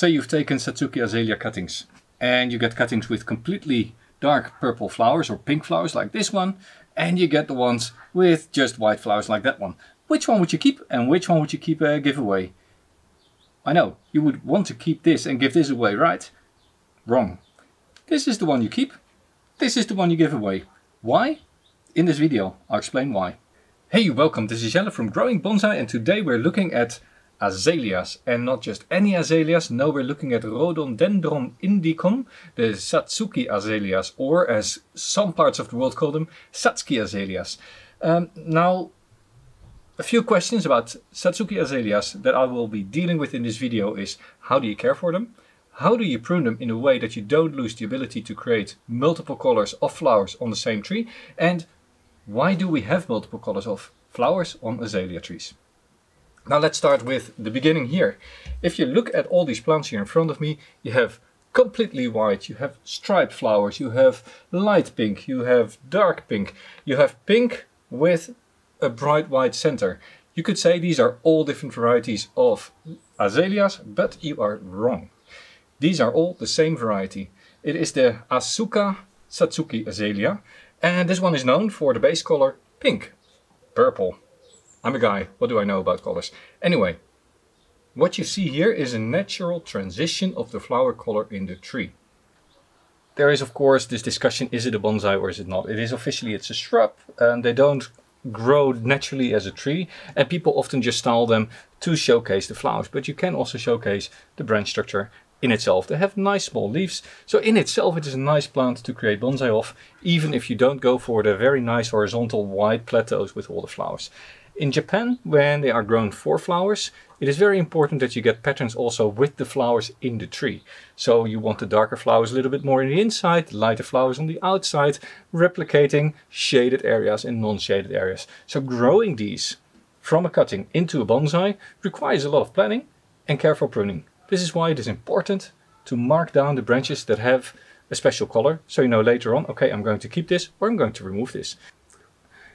Say you've taken Satsuki Azalea cuttings and you get cuttings with completely dark purple flowers or pink flowers like this one and you get the ones with just white flowers like that one. Which one would you keep and which one would you keep a uh, give? I know, you would want to keep this and give this away, right? Wrong. This is the one you keep. This is the one you give away. Why? In this video, I'll explain why. Hey, welcome, this is Jelle from Growing Bonsai and today we're looking at azaleas. And not just any azaleas, no, we're looking at Rhododendron indicum, the Satsuki azaleas, or as some parts of the world call them, Satsuki azaleas. Um, now, a few questions about Satsuki azaleas that I will be dealing with in this video is how do you care for them? How do you prune them in a way that you don't lose the ability to create multiple colors of flowers on the same tree? And why do we have multiple colors of flowers on azalea trees? Now let's start with the beginning here. If you look at all these plants here in front of me, you have completely white, you have striped flowers, you have light pink, you have dark pink, you have pink with a bright white center. You could say these are all different varieties of azaleas, but you are wrong. These are all the same variety. It is the Asuka Satsuki azalea, and this one is known for the base color pink, purple, I'm a guy, what do I know about colors? Anyway, what you see here is a natural transition of the flower color in the tree. There is of course this discussion, is it a bonsai or is it not? It is officially, it's a shrub and they don't grow naturally as a tree and people often just style them to showcase the flowers but you can also showcase the branch structure in itself. They have nice small leaves, so in itself it is a nice plant to create bonsai of, even if you don't go for the very nice horizontal wide plateaus with all the flowers. In Japan, when they are grown for flowers, it is very important that you get patterns also with the flowers in the tree. So you want the darker flowers a little bit more in the inside, lighter flowers on the outside, replicating shaded areas and non-shaded areas. So growing these from a cutting into a bonsai requires a lot of planning and careful pruning. This is why it is important to mark down the branches that have a special color, so you know later on, okay, I'm going to keep this or I'm going to remove this.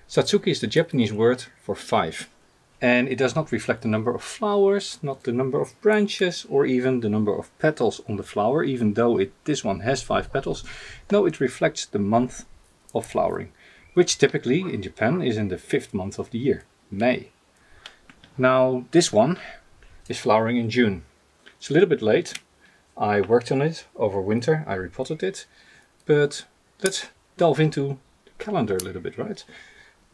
Satsuki is the Japanese word for five. And it does not reflect the number of flowers, not the number of branches, or even the number of petals on the flower, even though it this one has five petals. No, it reflects the month of flowering, which typically in Japan is in the fifth month of the year, May. Now this one is flowering in June. It's a little bit late. I worked on it over winter, I repotted it, but let's delve into the calendar a little bit, right?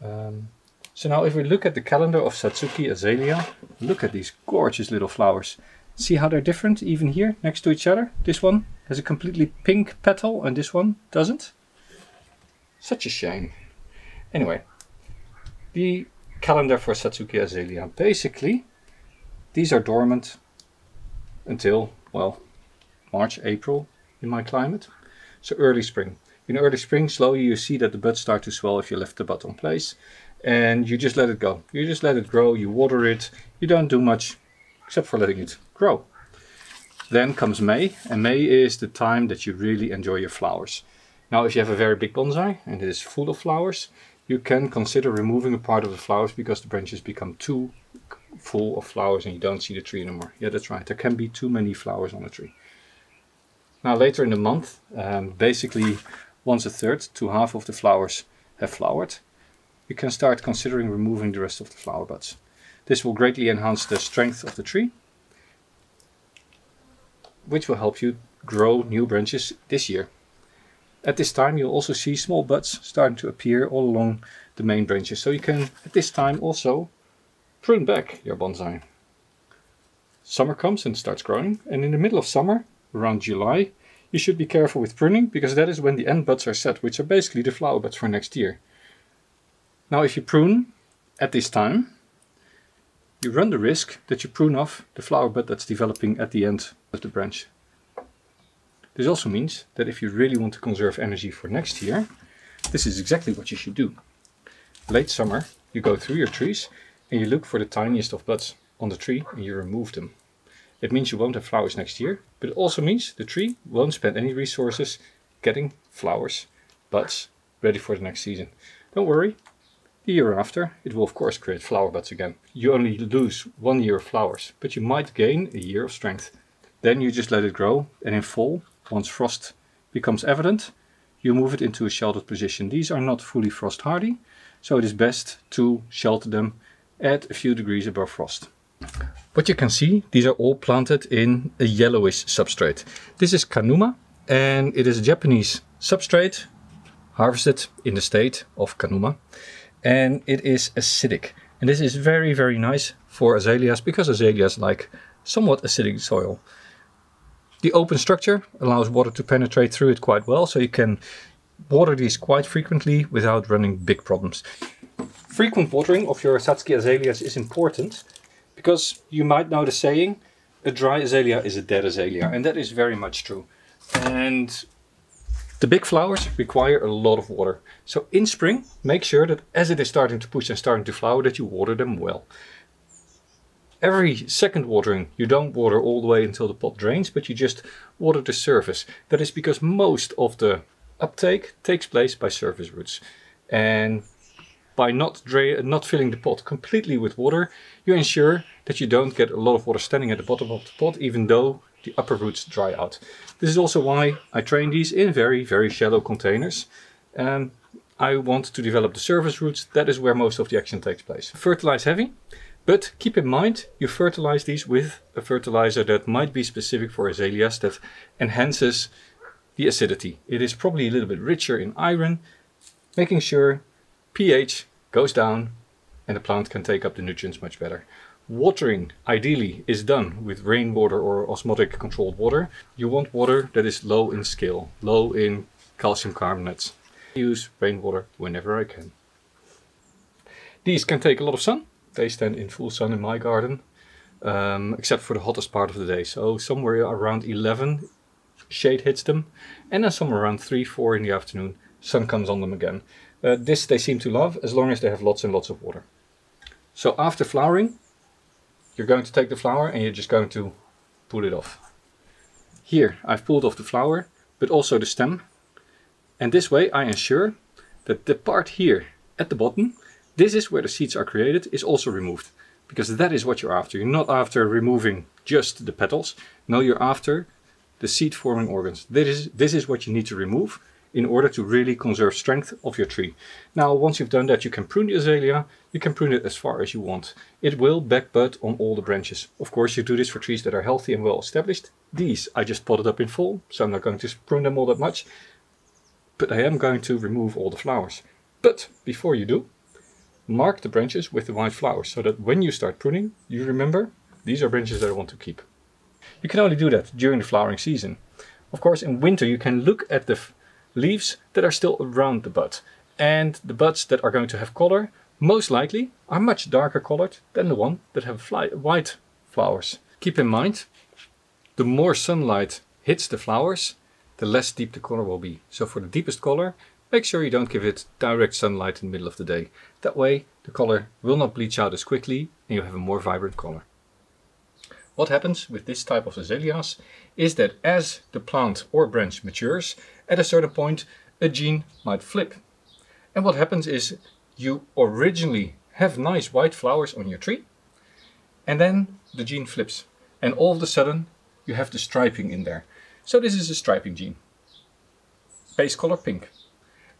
Um, so now if we look at the calendar of Satsuki Azalea, look at these gorgeous little flowers. See how they're different even here next to each other? This one has a completely pink petal and this one doesn't. Such a shame. Anyway, the calendar for Satsuki Azalea. Basically, these are dormant until, well, March, April in my climate. So early spring. In early spring, slowly you see that the buds start to swell if you left the bud on place. And you just let it go. You just let it grow, you water it. You don't do much except for letting it grow. Then comes May, and May is the time that you really enjoy your flowers. Now, if you have a very big bonsai and it is full of flowers, you can consider removing a part of the flowers because the branches become too full of flowers and you don't see the tree anymore. Yeah, that's right. There can be too many flowers on a tree. Now later in the month, um, basically once a third to half of the flowers have flowered, you can start considering removing the rest of the flower buds. This will greatly enhance the strength of the tree, which will help you grow new branches this year. At this time you'll also see small buds starting to appear all along the main branches, so you can at this time also prune back your bonsai. Summer comes and starts growing, and in the middle of summer, around July, you should be careful with pruning because that is when the end buds are set, which are basically the flower buds for next year. Now if you prune at this time, you run the risk that you prune off the flower bud that's developing at the end of the branch. This also means that if you really want to conserve energy for next year, this is exactly what you should do. Late summer, you go through your trees and you look for the tiniest of buds on the tree and you remove them. It means you won't have flowers next year, but it also means the tree won't spend any resources getting flowers, buds, ready for the next season. Don't worry, the year after it will of course create flower buds again. You only lose one year of flowers, but you might gain a year of strength. Then you just let it grow and in fall, once frost becomes evident, you move it into a sheltered position. These are not fully frost hardy, so it is best to shelter them at a few degrees above frost. What you can see, these are all planted in a yellowish substrate. This is Kanuma and it is a Japanese substrate harvested in the state of Kanuma and it is acidic. And this is very, very nice for azaleas because azaleas like somewhat acidic soil. The open structure allows water to penetrate through it quite well, so you can water these quite frequently without running big problems. Frequent watering of your Satsuki azaleas is important because you might know the saying, a dry azalea is a dead azalea, and that is very much true. And the big flowers require a lot of water. So in spring, make sure that as it is starting to push and starting to flower, that you water them well. Every second watering, you don't water all the way until the pot drains, but you just water the surface. That is because most of the uptake takes place by surface roots. And by not, not filling the pot completely with water, you ensure that you don't get a lot of water standing at the bottom of the pot, even though the upper roots dry out. This is also why I train these in very, very shallow containers. And I want to develop the surface roots, that is where most of the action takes place. Fertilize heavy, but keep in mind you fertilize these with a fertilizer that might be specific for azaleas that enhances the acidity. It is probably a little bit richer in iron, making sure pH goes down and the plant can take up the nutrients much better. Watering ideally is done with rainwater or osmotic controlled water. You want water that is low in scale, low in calcium carbonates. I use rainwater whenever I can. These can take a lot of sun. They stand in full sun in my garden, um, except for the hottest part of the day. So somewhere around 11 shade hits them and then somewhere around 3, 4 in the afternoon sun comes on them again. Uh, this they seem to love as long as they have lots and lots of water. So after flowering, you're going to take the flower and you're just going to pull it off. Here I've pulled off the flower, but also the stem. And this way I ensure that the part here at the bottom, this is where the seeds are created, is also removed. Because that is what you're after. You're not after removing just the petals. No, you're after the seed forming organs. This is, this is what you need to remove in order to really conserve strength of your tree. Now, once you've done that, you can prune the azalea. You can prune it as far as you want. It will back bud on all the branches. Of course, you do this for trees that are healthy and well established. These I just potted up in fall, so I'm not going to prune them all that much. But I am going to remove all the flowers. But before you do, mark the branches with the white flowers so that when you start pruning, you remember these are branches that I want to keep. You can only do that during the flowering season. Of course, in winter you can look at the leaves that are still around the bud. And the buds that are going to have color, most likely, are much darker colored than the one that have fly white flowers. Keep in mind, the more sunlight hits the flowers, the less deep the color will be. So for the deepest color, make sure you don't give it direct sunlight in the middle of the day. That way the color will not bleach out as quickly and you have a more vibrant color. What happens with this type of azaleas is that as the plant or branch matures, at a certain point a gene might flip. And what happens is you originally have nice white flowers on your tree and then the gene flips and all of a sudden you have the striping in there. So this is a striping gene. Base color pink.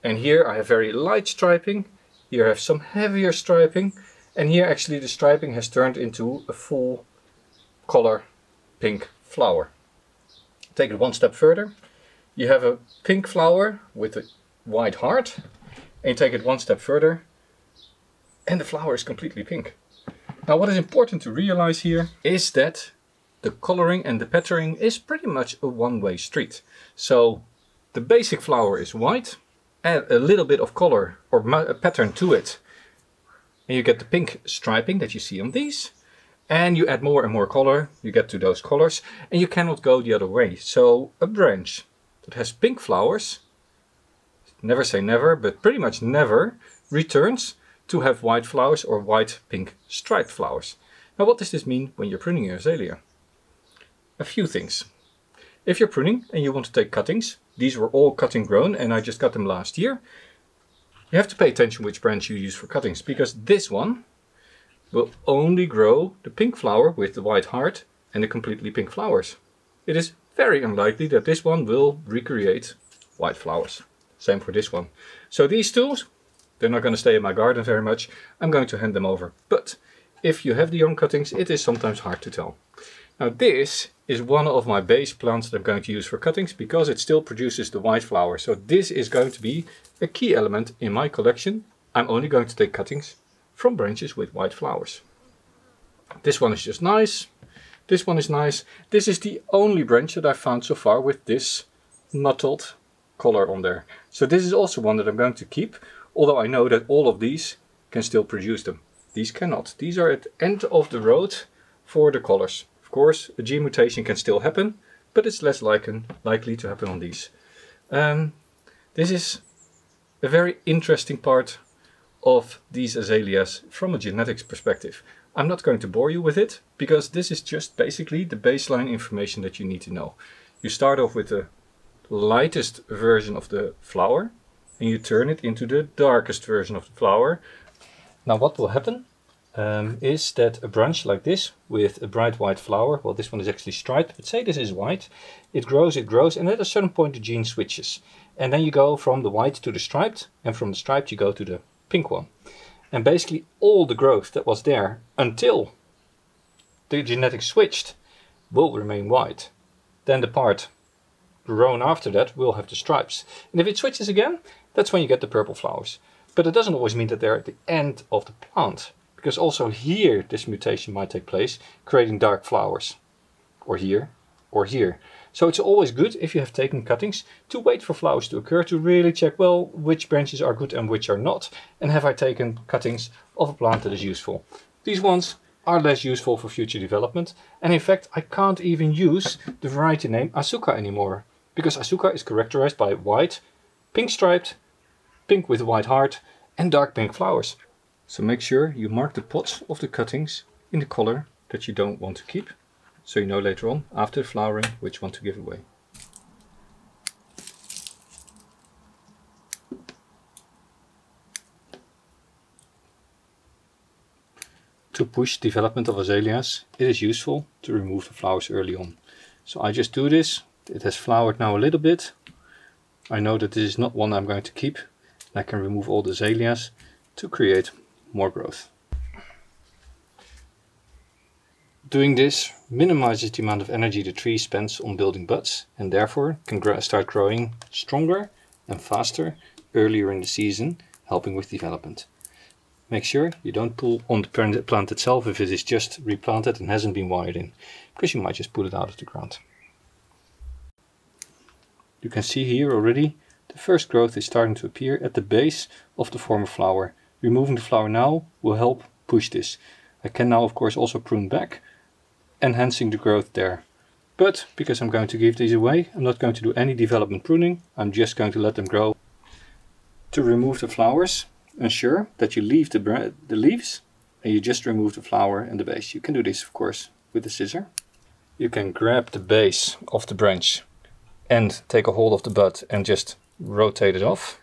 And here I have very light striping, here I have some heavier striping and here actually the striping has turned into a full color pink flower. Take it one step further. You have a pink flower with a white heart and you take it one step further and the flower is completely pink. Now what is important to realize here is that the coloring and the patterning is pretty much a one-way street. So the basic flower is white, add a little bit of color or pattern to it and you get the pink striping that you see on these and you add more and more color, you get to those colors, and you cannot go the other way. So a branch that has pink flowers, never say never, but pretty much never, returns to have white flowers or white pink striped flowers. Now what does this mean when you're pruning your azalea? A few things. If you're pruning and you want to take cuttings, these were all cutting grown and I just got them last year, you have to pay attention which branch you use for cuttings because this one will only grow the pink flower with the white heart and the completely pink flowers. it is very unlikely that this one will recreate white flowers. Same for this one. So these tools, they're not going to stay in my garden very much. I'm going to hand them over. But if you have the young cuttings, it is sometimes hard to tell. Now this is one of my base plants that I'm going to use for cuttings because it still produces the white flower. So this is going to be a key element in my collection. I'm only going to take cuttings from branches with white flowers. This one is just nice. This one is nice. This is the only branch that I've found so far with this mottled color on there. So this is also one that I'm going to keep, although I know that all of these can still produce them. These cannot. These are at the end of the road for the colors. Of course, a gene mutation can still happen, but it's less likely, likely to happen on these. Um, this is a very interesting part of these azaleas from a genetics perspective. I'm not going to bore you with it because this is just basically the baseline information that you need to know. You start off with the lightest version of the flower and you turn it into the darkest version of the flower. Now what will happen um, is that a branch like this with a bright white flower, well this one is actually striped, but say this is white, it grows, it grows, and at a certain point the gene switches. And then you go from the white to the striped, and from the striped you go to the pink one. And basically all the growth that was there until the genetic switched will remain white. Then the part grown after that will have the stripes. And if it switches again, that's when you get the purple flowers. But it doesn't always mean that they're at the end of the plant. Because also here this mutation might take place, creating dark flowers. Or here, or here. So it's always good if you have taken cuttings to wait for flowers to occur to really check, well, which branches are good and which are not. And have I taken cuttings of a plant that is useful. These ones are less useful for future development. And in fact, I can't even use the variety name Asuka anymore. Because Asuka is characterized by white, pink striped, pink with white heart and dark pink flowers. So make sure you mark the pots of the cuttings in the color that you don't want to keep so you know later on, after flowering, which one to give away. To push development of azaleas, it is useful to remove the flowers early on. So I just do this, it has flowered now a little bit. I know that this is not one I'm going to keep. And I can remove all the azaleas to create more growth. Doing this minimizes the amount of energy the tree spends on building buds and therefore can start growing stronger and faster earlier in the season, helping with development. Make sure you don't pull on the plant itself if it is just replanted and hasn't been wired in, because you might just pull it out of the ground. You can see here already the first growth is starting to appear at the base of the former flower. Removing the flower now will help push this. I can now of course also prune back enhancing the growth there. But because I'm going to give these away, I'm not going to do any development pruning. I'm just going to let them grow. To remove the flowers, ensure that you leave the, the leaves and you just remove the flower and the base. You can do this, of course, with a scissor. You can grab the base of the branch and take a hold of the bud and just rotate it off.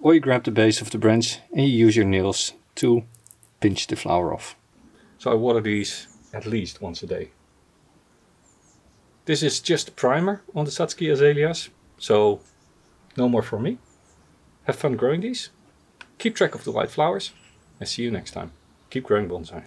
Or you grab the base of the branch and you use your nails to pinch the flower off. So I water these at least once a day. This is just a primer on the Satsuki azaleas, so no more from me. Have fun growing these, keep track of the white flowers, and see you next time. Keep growing bonsai.